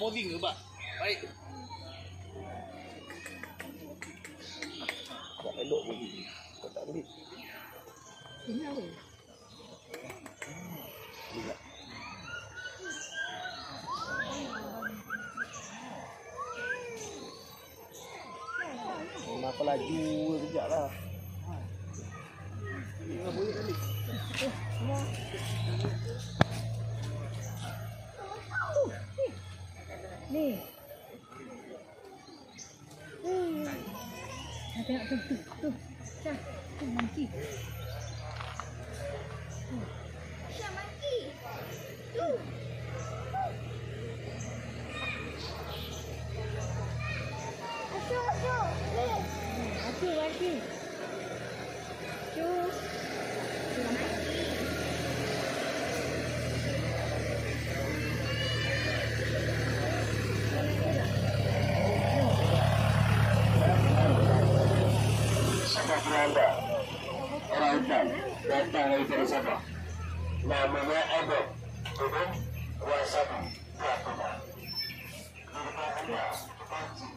moving ke pak? Baik. Tak elok pun. Kau tak ambil. Ini apa? Memang kau laju kejap lah. Tengah boleh balik. Ni. Hmm. Nak tengok tu, tu, tu. Dah, tu monkey. Mati, mati. Tu. Seperti Datang dari Sabah Namanya Abel Turun Wasabi Pratuna Di depan anda Datang